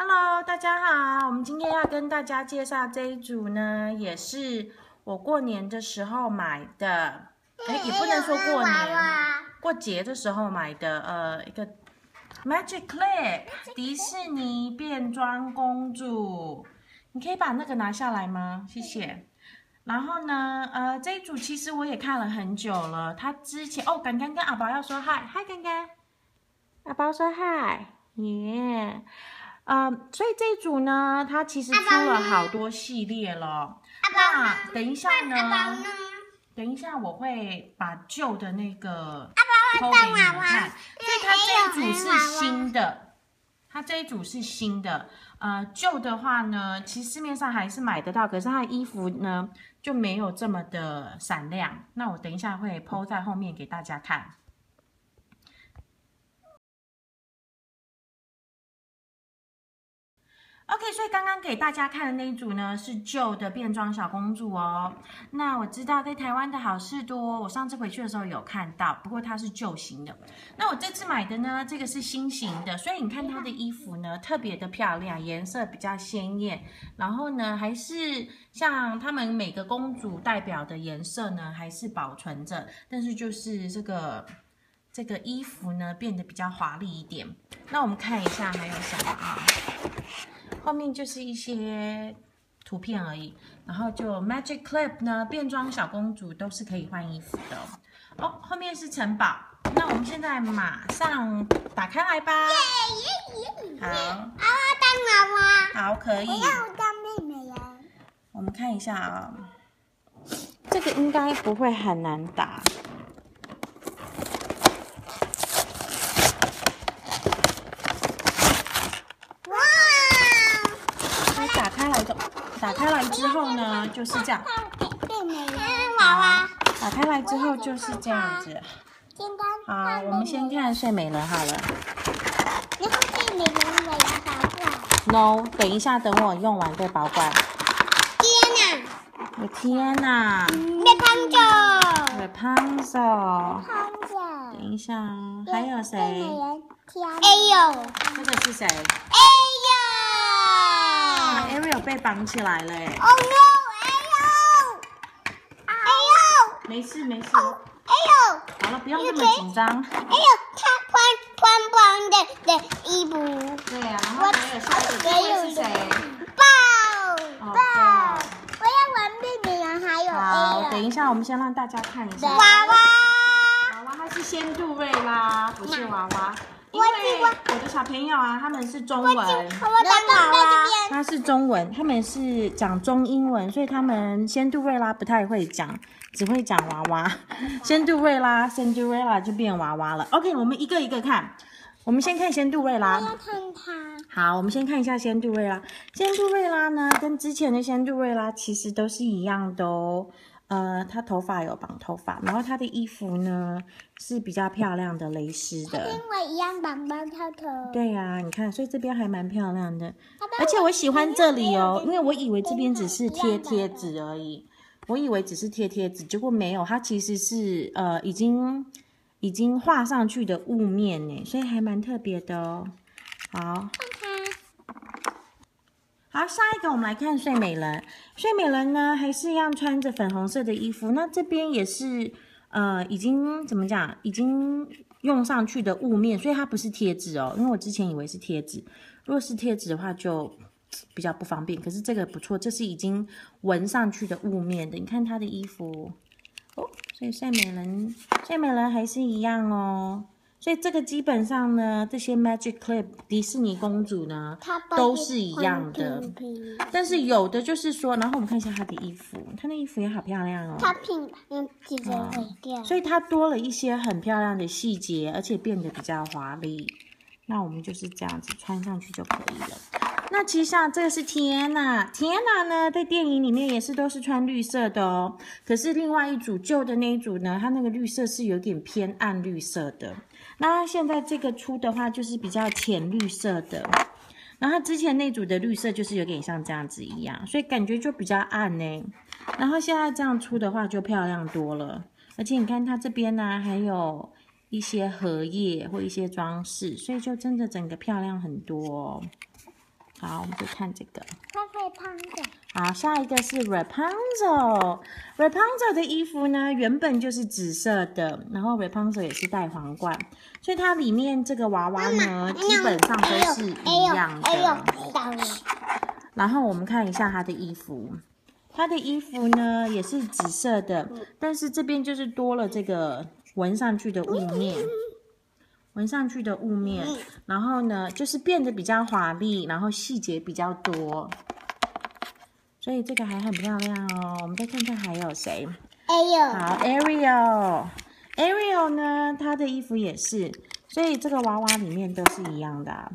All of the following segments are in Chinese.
Hello，大家好，我们今天要跟大家介绍这一组呢，也是我过年的时候买的，哎，也不能说过年，过节的时候买的，呃，一个 Magic Clip 迪士尼变装公主，你可以把那个拿下来吗？谢谢。然后呢，呃，这一组其实我也看了很久了，他之前哦，刚刚跟阿宝要说嗨，嗨，刚刚，阿宝说嗨，耶。呃，所以这一组呢，它其实出了好多系列了。那等一下呢，等一下我会把旧的那个偷给你们看。所以它这一组是新的，它这一组是新的。呃，旧的话呢，其实市面上还是买得到，可是它的衣服呢就没有这么的闪亮。那我等一下会抛在后面给大家看。OK，所以刚刚给大家看的那一组呢，是旧的变装小公主哦。那我知道在台湾的好事多，我上次回去的时候有看到，不过它是旧型的。那我这次买的呢，这个是新型的，所以你看它的衣服呢，特别的漂亮，颜色比较鲜艳。然后呢，还是像他们每个公主代表的颜色呢，还是保存着，但是就是这个这个衣服呢，变得比较华丽一点。那我们看一下还有什么啊？后面就是一些图片而已，然后就 Magic Clip 呢，变装小公主都是可以换衣服的哦。后面是城堡，那我们现在马上打开来吧。好，啊，当妈妈，好，可以。我要当妹妹呀。我们看一下啊，这个应该不会很难打。打开来之后呢，就是这样。娃娃。打开来之后就是这样子。好，我们先看睡美人好了。你后睡美人我要保管。No，等一下，等我用完再保管。天哪！我天哪！Rapunzel。等一下哦，还有谁？哎呦，这个是谁？Ariel 被绑起来了！Oh no！哎呦！哎呦！没事没事。哎呦！好了，不要那么紧张。哎呦，他穿穿光的的衣服。对呀，然后还有下一个是谁？抱抱！我要玩妹妹人，还有好，等一下，我们先让大家看一下。娃娃。娃娃，它是仙杜瑞拉，不是娃娃。因为我的小朋友啊，他们是中文，他是中文，他们是讲中英文，所以他们仙杜瑞拉不太会讲，只会讲娃娃。仙杜瑞拉，仙杜瑞拉就变娃娃了。OK，我们一个一个看，我们先看仙杜瑞拉。我要看它。好，我们先看一下仙杜瑞拉。仙杜瑞拉呢，跟之前的仙杜瑞拉其实都是一样的哦。呃，她头发有绑头发，然后她的衣服呢是比较漂亮的蕾丝的，跟我一样绑绑她头。对呀，你看，所以这边还蛮漂亮的，而且我喜欢这里哦，因为我以为这边只是贴贴纸而已，我以为只是贴贴纸，结果没有，它其实是呃已经已经画上去的雾面呢，所以还蛮特别的哦。好。好，下一个我们来看睡美人。睡美人呢，还是一样穿着粉红色的衣服。那这边也是，呃，已经怎么讲，已经用上去的雾面，所以它不是贴纸哦。因为我之前以为是贴纸，如果是贴纸的话就比较不方便。可是这个不错，这是已经纹上去的雾面的。你看她的衣服哦，所以睡美人，睡美人还是一样哦。所以这个基本上呢，这些 Magic Clip 迪士尼公主呢，都是一样的。但是有的就是说，然后我们看一下她的衣服，她的衣服也好漂亮哦。她拼用直接毁掉。所以它多了一些很漂亮的细节，而且变得比较华丽。那我们就是这样子穿上去就可以了。那其实像这个是天娜，天娜呢在电影里面也是都是穿绿色的哦。可是另外一组旧的那一组呢，它那个绿色是有点偏暗绿色的。那现在这个出的话，就是比较浅绿色的，然后之前那组的绿色就是有点像这样子一样，所以感觉就比较暗呢。然后现在这样出的话，就漂亮多了。而且你看它这边呢，还有一些荷叶或一些装饰，所以就真的整个漂亮很多。好，我们就看这个。它可以胖的。好，下一个是 Rapunzel。Rapunzel 的衣服呢，原本就是紫色的，然后 Rapunzel 也是戴皇冠，所以它里面这个娃娃呢，基本上都是一样的。然后我们看一下它的衣服，它的衣服呢也是紫色的，但是这边就是多了这个纹上去的雾面，纹上去的雾面，然后呢就是变得比较华丽，然后细节比较多，所以这个还很漂亮哦。我们再看看还有谁。哎呦，好，Ariel，Ariel 呢，她的衣服也是，所以这个娃娃里面都是一样的啊、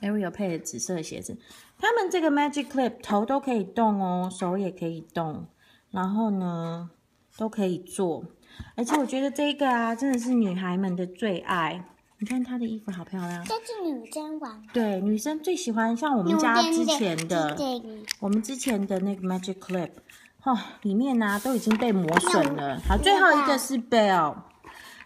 Ariel 配的紫色鞋子，他们这个 Magic Clip 头都可以动哦，手也可以动，然后呢都可以做，而且我觉得这个啊真的是女孩们的最爱。你看她的衣服好漂亮，这是女生玩。对，女生最喜欢，像我们家之前的，我们之前的那个 Magic Clip，哦，里面呢、都已经被磨损了。好，最后一个是 Bell，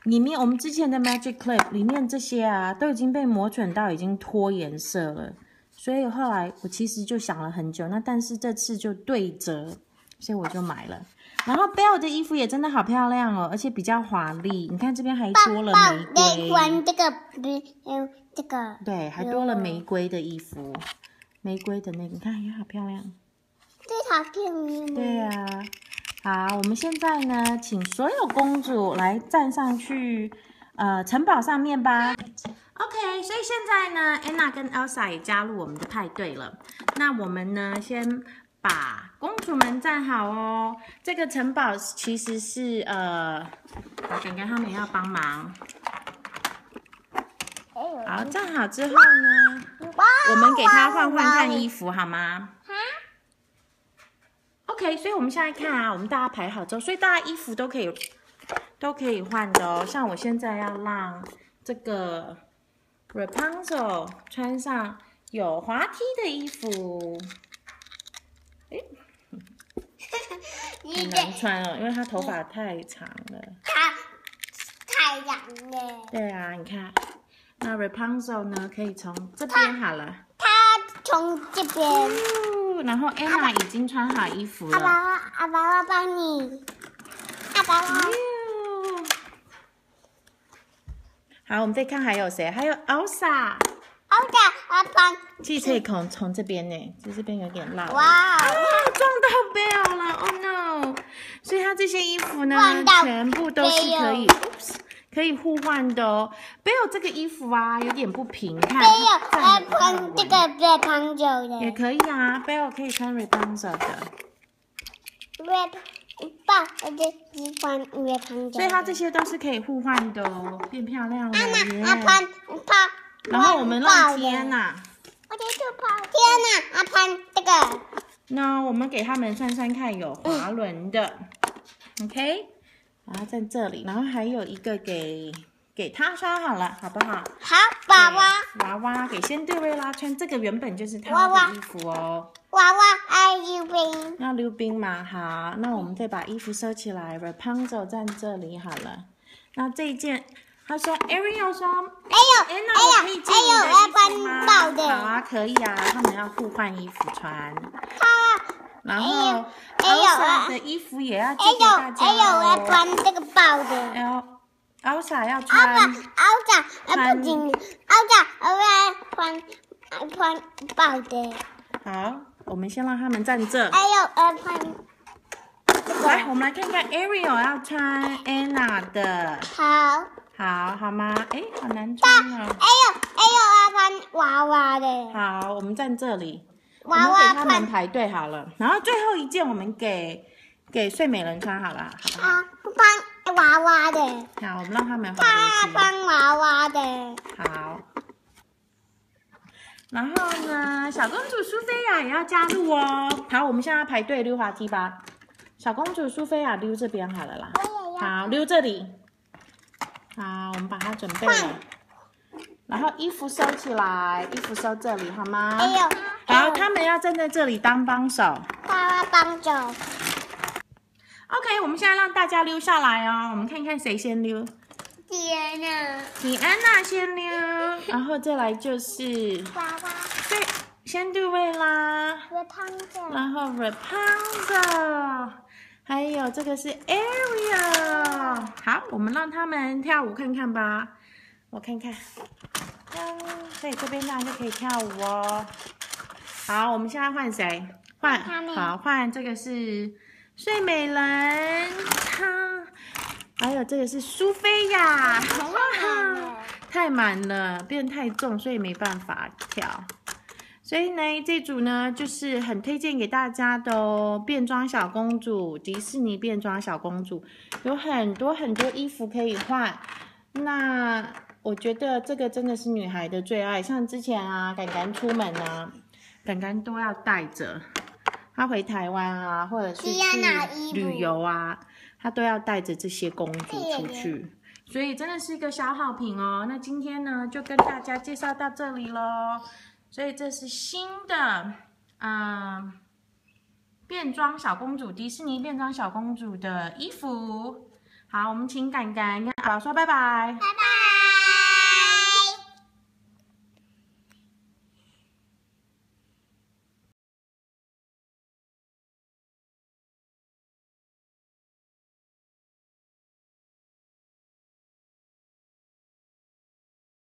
里面我们之前的 Magic Clip 里面这些啊，都已经被磨损到已经脱颜色了。所以后来我其实就想了很久，那但是这次就对折，所以我就买了。然后 Bell 的衣服也真的好漂亮哦，而且比较华丽。你看这边还多了玫瑰，玩这个不，嗯，这个对，还多了玫瑰的衣服，玫瑰的那个，你看也好漂亮。这好漂亮。对呀、好，我们现在呢，请所有公主来站上去，呃，城堡上面吧。OK，所以现在呢，Anna 跟 Elsa 也加入我们的派对了。那我们呢，先把公主们站好哦。这个城堡其实是呃，我，刚刚他们要帮忙。好，站好之后呢，我们给他换换看衣服好吗？好 OK，所以我们现在看啊，我们大家排好之后，所以大家衣服都可以都可以换的哦。像我现在要让这个 Rapunzel 穿上有滑梯的衣服，你很的难穿哦，因为她头发太长了。它太长了，对啊，你看，那 Rapunzel 呢，可以从这边好了。它从这边。哦然后 Anna 已经穿好衣服了。阿爸，阿爸，我帮你。阿爸，我哟好，我们再看还有谁？还有 Elsa。我的阿爸，其实可以从从这边呢，就这边有点辣。哇啊，撞到 Bell 了，Oh no！所以它这些衣服呢撞，到全部都是可以可以互换的哦。Bell 这个衣服啊，有点不平，看没有，它站得要穿这个在胖酒也的。可以啊，Bell 可以穿 Rapunzel 的，越爸，我就喜欢越胖酒。所以它这些都是可以互换的哦，变漂亮了阿妈，耶阿潘，潘。然后我们让天呐，我的就跑。天哪，阿潘这个。那我们给他们穿穿看，有滑轮的，OK，然后在这里，然后还有一个给给他穿好了，好不好？好，娃娃，娃娃给仙杜瑞拉穿，这个原本就是他的衣服哦。娃娃爱溜冰。要溜冰嘛？好，那我们再把衣服收起来，Rapunzel 站这里好了。那这一件，他说 Ariel 说，哎呦借你的哎呦，要衣服吗？穿爆的。好啊，可以啊，他们要互换衣服穿。他，然后 Elsa 的衣服也要借给大家哎呦，我要哦。穿这个爆的。El Elsa 要穿，阿爸，啊不行，阿爸，我要穿穿爆的。好，我们先让他们站这。哎呦，我要穿来，我们来看看 Ariel 要穿 Anna 的，好。好好吗？哎，好难爸，穿哦。哎呦，哎呦，我要穿娃娃的。好，我们站这里，我娃们给娃他们排队好了。然后最后一件我们给给睡美人穿好了，好不好？娃娃的。好，我们让他们滑他楼梯。穿娃娃的。好。然后呢，小公主苏菲亚也要加入哦。好，我们现在排队溜滑梯吧。小公主苏菲亚溜这边好了啦。我也要。好，溜这里。好，我们把它准备了。然后衣服收起来，衣服收这里好吗？哎呦，好，他们要站在这里当帮手。爸爸帮手。OK，我们现在让大家溜下来哦。我们看看谁先溜。天哪！请安娜先溜，然后再来就是爸爸。对，先仙杜瑞拉，然后 Rapunzel，还有这个是 Ariel。好，我们让他们跳舞看看吧。我看看，所以这边大家就可以跳舞哦。好，我们现在换谁？换好，换这个是睡美人，她，还有这个是苏菲亚。哇，太满了，变太重，所以没办法跳。所以呢，这组呢就是很推荐给大家的哦，变装小公主，迪士尼变装小公主，有很多很多衣服可以换。那我觉得这个真的是女孩的最爱，像之前啊，敢敢出门啊，敢敢都要带着，她回台湾啊，或者是去旅游啊，她都要带着这些公主出去，所以真的是一个小好评哦。那今天呢，就跟大家介绍到这里喽。所以这是新的，嗯，变装小公主，迪士尼变装小公主的衣服。好，我们请敢敢跟宝宝说拜拜。